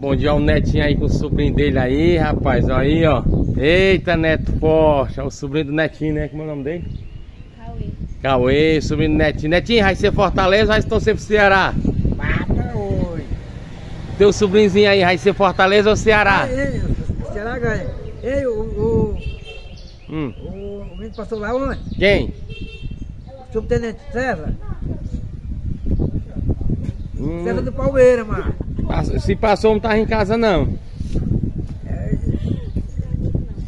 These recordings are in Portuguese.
Bom dia ao Netinho aí com o sobrinho dele aí, rapaz. Olha aí, ó. Eita, Neto Forte. É o sobrinho do Netinho, né? Como é o nome dele? Cauê. Cauê, sobrinho do Netinho. Netinho, vai ser Fortaleza ou vai torcer pro Ceará? Mata hoje. Teu sobrinhozinho aí, vai ser Fortaleza ou Ceará? Ei, será ganha? Ei, o, o, Hum. o, o menino passou lá onde? Quem? Subtenente César. Hum. César do Palmeira, mano. Se passou, não tava em casa, não. É,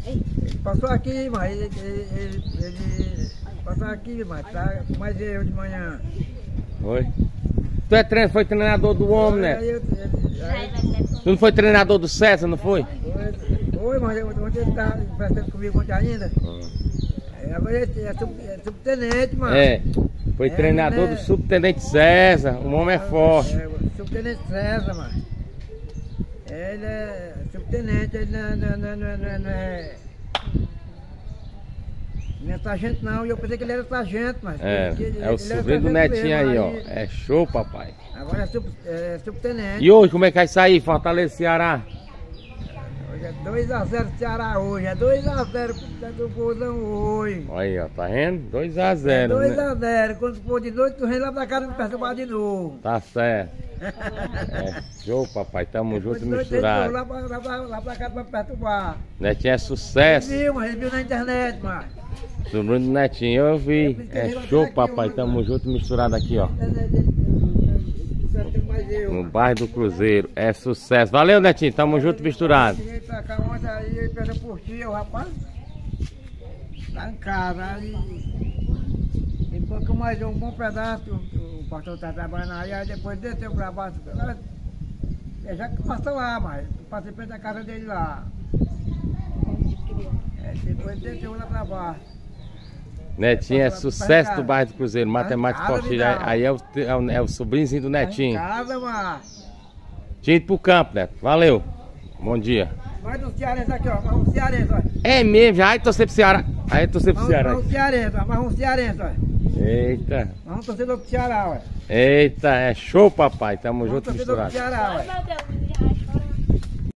ele passou aqui, mas ele, ele, ele, passou aqui, mas tá mais eu de manhã. Foi. Tu é trein- foi treinador do homem, né? Tu não foi treinador do César, não foi? Foi, mas ontem ele tá prestando comigo ontem ainda. Aí Agora ele é, sub, é subtenente, mano. É. Foi É, treinador né? do subtenente César. O homem é forte. É, subtenente César, mano. Ele é subtenente, ele não, é- não, não, não, não, é. Não é sargento não, eu pensei que ele era sargento, mas. É, que ele- é o ele sobrinho do Netinho aí, ó. É show, papai. Agora é, sub, é subtenente. E hoje, como é que vai sair? Fortaleza Ceará? Hoje é 2x0 Ceará hoje, é 2x0 do Bolsão hoje. Olha aí, ó, tá vendo? 2x0, né? 2x0, quando for de noite, tu vem lá pra casa me perturbar de novo. Tá certo. É show, papai. Tamo Depois junto ele misturado. Lá pra, lá, pra, lá pra casa pra me perturbar. Netinho é sucesso. Viu, mas ele viu na internet, mano. Sobrinho do Netinho, eu vi. É show, papai. Tamo junto misturado aqui, ó. Só tem mais eu. No bairro do Cruzeiro. É sucesso. Valeu, Netinho. Tamo junto misturado. Cheguei pra cá ontem, aí ele perdeu por o rapaz. Lá em casa, aí. Depois que mais um bom pedaço, o, pastor tá trabalhando aí, aí depois desceu pra baixo. é, já que passou lá, mas passei perto da casa dele lá. É, depois desceu lá pra baixo. Netinho é sucesso do bairro do Cruzeiro. Matemática Arrancada, Fortilha. Vidal. Aí é o, é o, é o sobrinhozinho do em Netinho. casa, mano. Tinha ido pro campo, Neto. Valeu. Bom dia. Mais um cearense aqui, ó. Mais um cearense, ó. É mesmo, já. Aí torcer pro Ceará. Aí torcer pro Mais um- Ceará. mais um cearense, ó. Mais um cearense, ó. Eita. Vamos torcer pro Ceará, ó. Eita, é show, papai. Tamo Vamos junto torcer pro misturado. Ceará, ó.